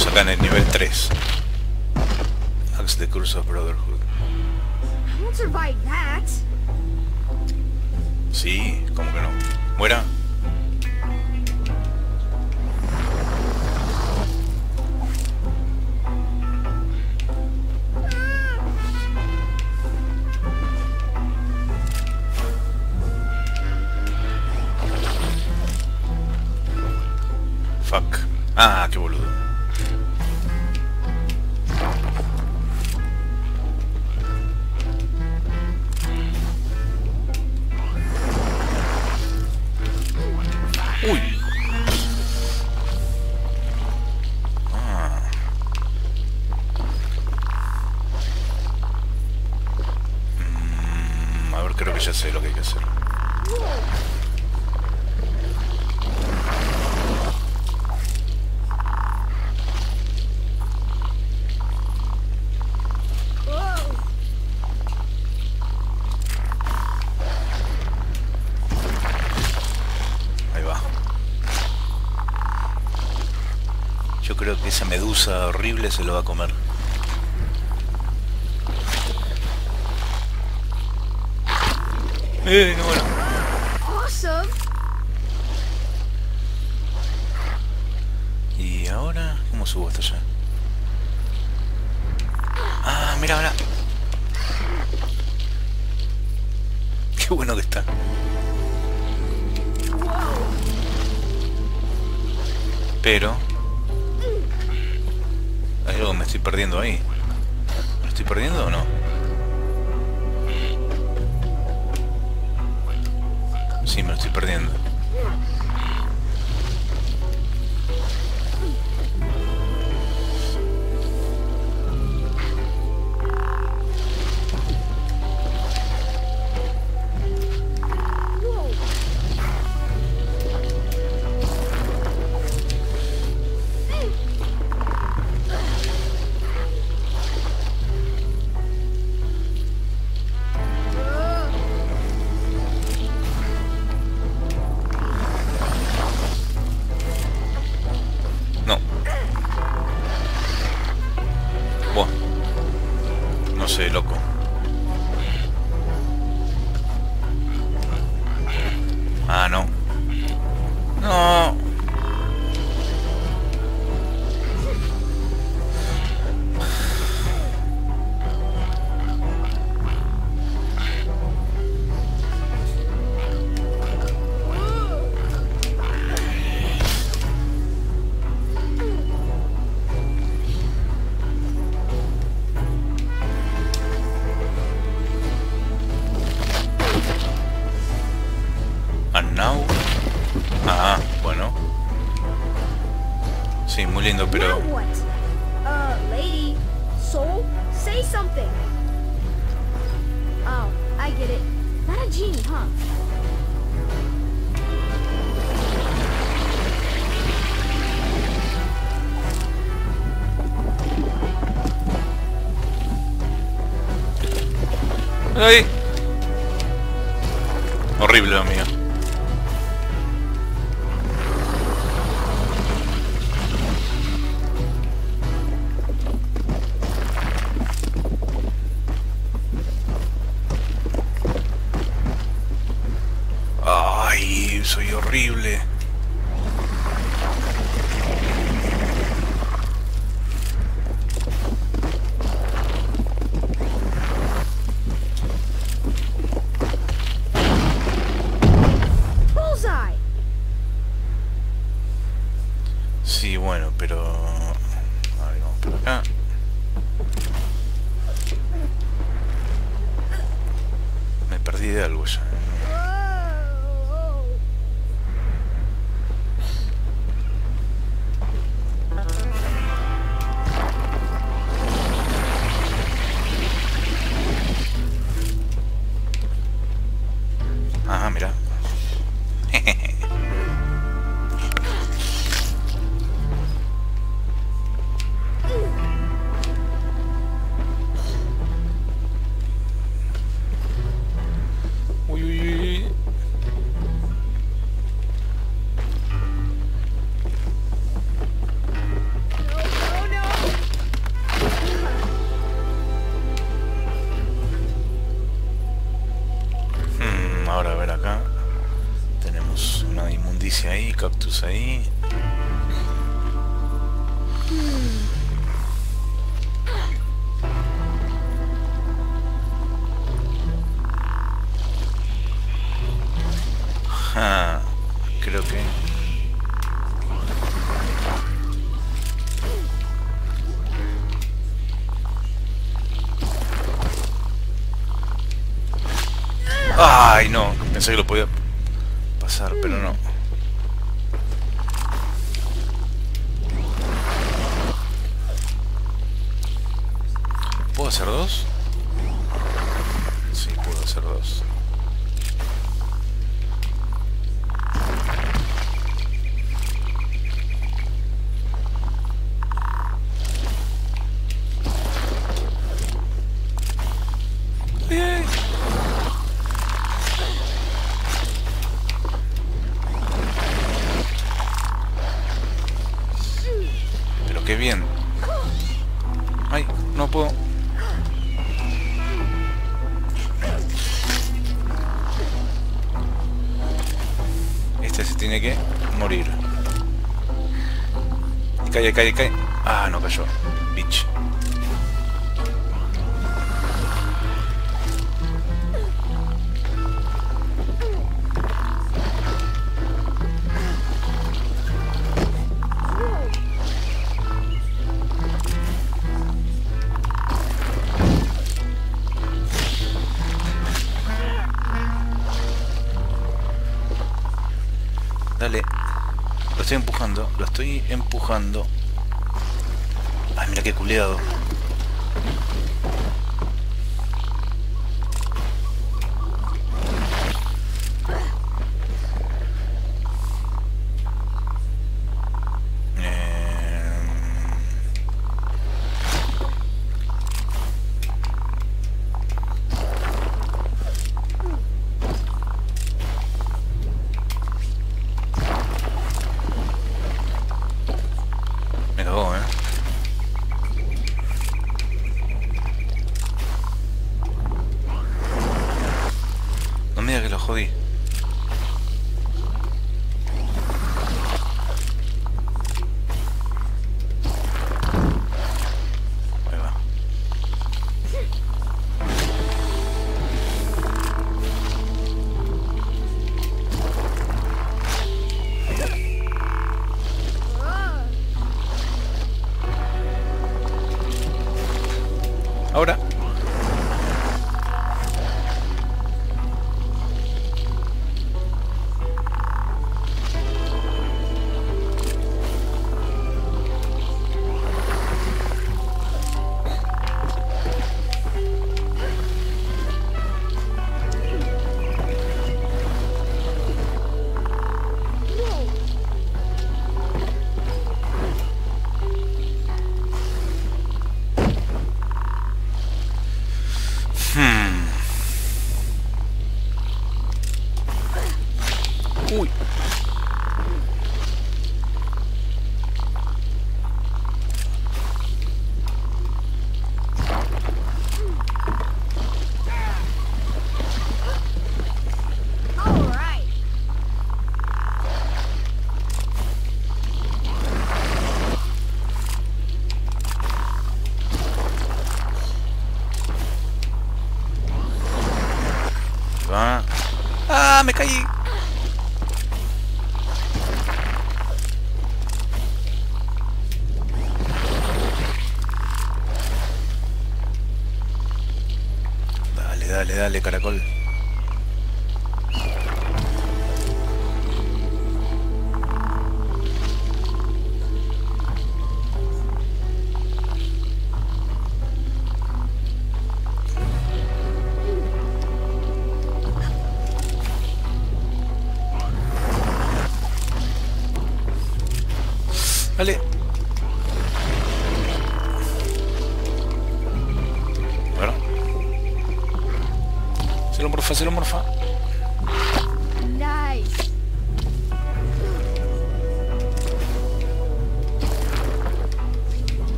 Estamos acá en el nivel 3. Axe the Curse of Brotherhood. Sí, como que no. Muera. Fuck. Ah, qué boludo. Creo que esa medusa horrible se lo va a comer. Eh, no, bueno. Awesome. ¿Y ahora? ¿Cómo subo hasta allá? Ah, mira, mira. Qué bueno que está. Pero... Hay me estoy perdiendo ahí. ¿Me estoy perdiendo o no? Sí, me lo estoy perdiendo. Say something. Oh, I get it. Not a genie, huh? ¡Ay! Horrible, amigo. Ah, creo que... Ay, no. Pensé que lo podía pasar, pero no. Hacer dos? Sí, puedo hacer dos. Pero qué bien. Ay, no puedo. Tiene que morir. Cae, cae, cae. Ah, no cayó. Estoy empujando. Lo estoy empujando. Ay, mira qué culeado. Jodí. ¡Me caí! Dale, dale, dale, caracol.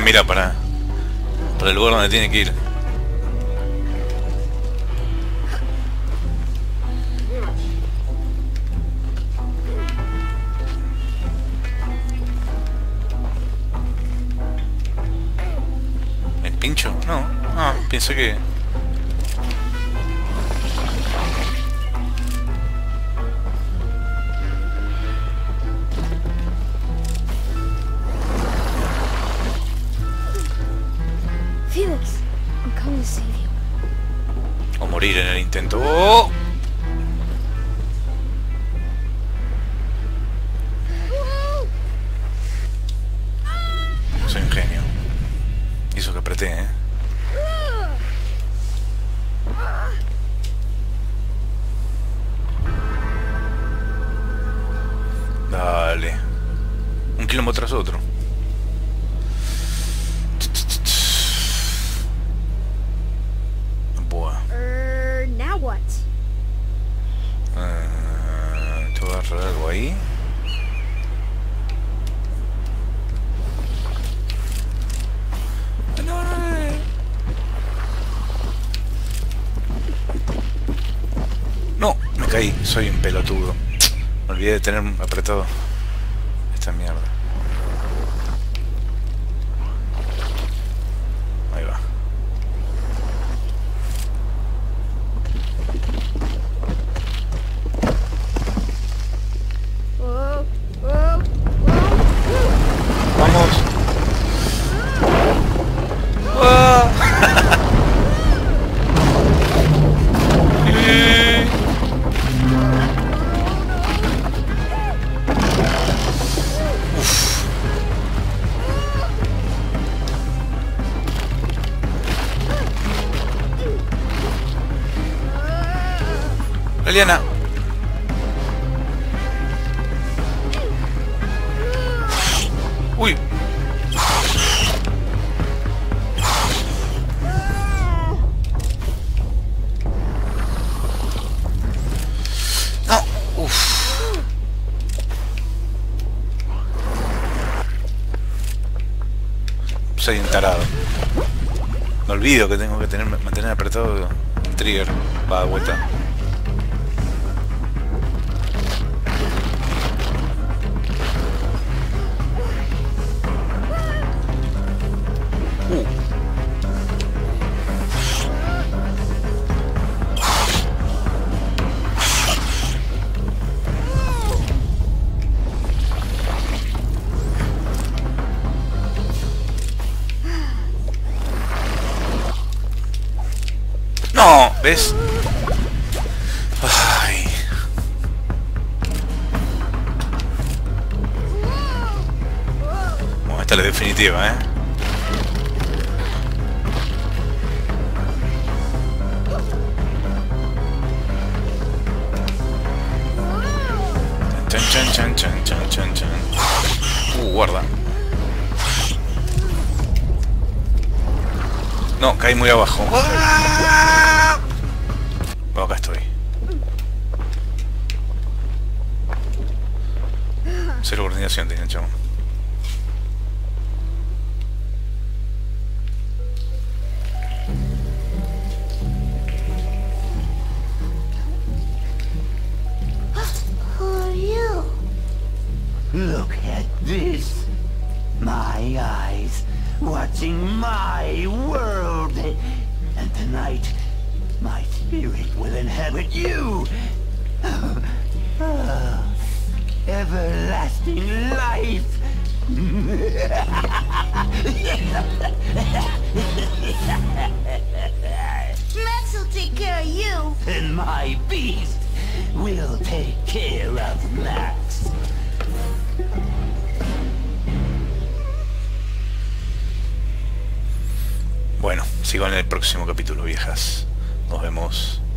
Mira para Para el lugar donde tiene que ir. ¿El pincho? No. Ah, pensé que... en el intento. Soy un genio. Y eso que apreté, ¿eh? Dale. Un kilómetro tras otro. Soy un pelotudo. Me olvidé de tener apretado esta mierda. Uy. No. Uf. Soy un tarado. Me olvido que tengo que tener, mantener apretado el trigger. Va de vuelta. ¿Ves? Ay. Bueno, esta es la definitiva, ¿eh? Chan, chan, chan, chan, chan, chan. Uh, guarda. No, caí muy abajo. Bueno, acá estoy. Cero coordinación tenía el chabón. Look at this. My eyes watching my world. And tonight, spirit will inhabit you. Ah, everlasting life. Max will take care of you. And my beast will take care of Max. Bueno, sigo en el próximo capítulo, viejas. Nos vemos.